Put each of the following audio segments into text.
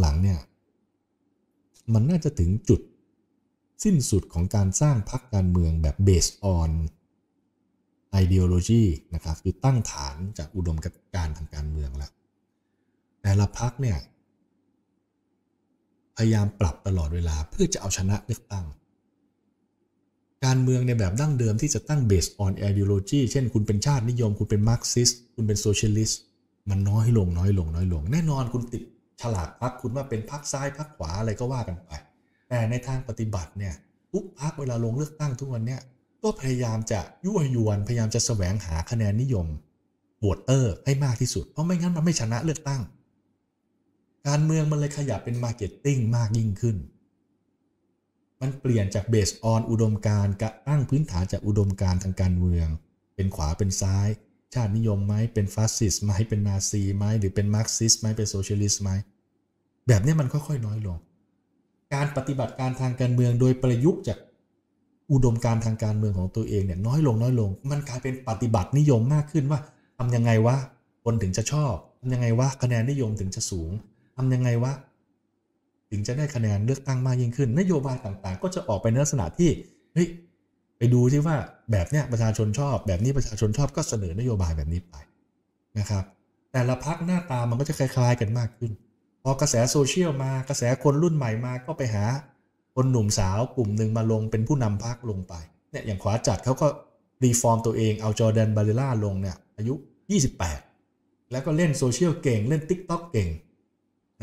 หลังๆเนี่ยมันน่าจะถึงจุดสิ้นสุดของการสร้างพรรคการเมืองแบบ based on ideology นะครับคือตั้งฐานจากอุดมการณ์ทางการเมืองแล้วแต่ละพรรคเนี่ยพยายามปรับตลอดเวลาเพื่อจะเอาชนะเลือกตั้ง การเมืองในแบบดั้งเดิมที่จะตั้ง based on ideology เช่นคุณเป็นชาตินิยม คุณเป็นมาร์กซิสคุณเป็น socialistมันน้อยลงน้อยลงน้อยลง แน่นอนคุณติด ฉลากพรรคคุณว่าเป็นพรรคซ้ายพรรคขวาอะไรก็ว่ากันไป แต่ในทางปฏิบัติเนี่ยทุกพรรคเวลาลงเลือกตั้งทุกวันเนี่ยก็พยายามจะยั่วยวนพยายามจะแสวงหาคะแนนนิยม voter ให้มากที่สุด เพราะไม่งั้นมันไม่ชนะเลือกตั้ง การเมืองมันเลยขยับเป็น marketing มากยิ่งขึ้น มันเปลี่ยนจาก based on อุดมการณ์ตั้งพื้นฐานจากอุดมการณ์ทางการเมือง เป็นขวาเป็นซ้าย ชาตินิยมไหมเป็นฟาสซิสต์ไหมเป็นนาซีไหมหรือเป็นมาร์กซิสต์ไหมเป็น socialist ไหมแบบนี้มันค่อยๆน้อยลง การปฏิบัติการทางการเมืองโดยประยุกต์จากอุดมการณ์ทางการเมืองของตัวเองเนี่ยน้อยลงน้อยลง มันกลายเป็นปฏิบัตินิยมมากขึ้นว่าทำยังไงวะคนถึงจะชอบทำยังไงวะคะแนนนิยมถึงจะสูงทำยังไงวะถึงจะได้คะแนนเลือกตั้งมากยิ่งขึ้น นโยบายต่างๆ ก็จะออกไปในลักษณะที่เฮ้ย ไปดูที่ว่าแบบเนี้ยประชาชนชอบ แบบนี้ประชาชนชอบก็เสนอนโยบายแบบนี้ไปนะครับ แต่ละพรรคหน้าตามันก็จะคล้ายๆ กันมากขึ้น พอกระแสโซเชียลมากระแสคนรุ่นใหม่มาก็ไปหาคนหนุ่มสาวกลุ่มหนึ่งมาลงเป็นผู้นำพรรคลงไปเนี่ยอย่างขวาจัดเขาก็ reform ตัวเองเอาจอร์แดนบาร์เดลลาลงเนี่ยอายุ 28 แล้วก็เล่นโซเชียลเก่งเล่น Tik t o อกเก่ง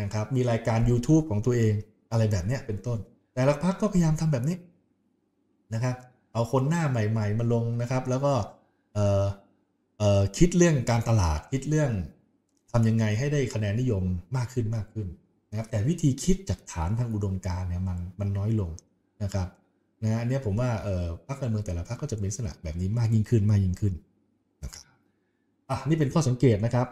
นะครับมีรายการ YouTube ของตัวเองอะไรแบบเนี้ยเป็นต้น แต่ละพักก็พยายามทำแบบนี้นะครับ เอาคนหน้าใหม่ ๆ มาลงนะครับ แล้วก็เออเออคิดเรื่องการตลาดคิดเรื่องทำยังไงให้ได้คะแนนนิยมมากขึ้นมากขึ้นนะครับแต่วิธีคิดจากฐานทางอุดมการเนี่ยมันมันน้อยลงนะครับนะอันนี้ผมว่าเออพรรคการเมืองแต่ละพรรคก็จะเป็นลักษณะแบบนี้มากยิ่งขึ้นมากยิ่งขึ้นนะครับอะนี่เป็นข้อสังเกตนะครับ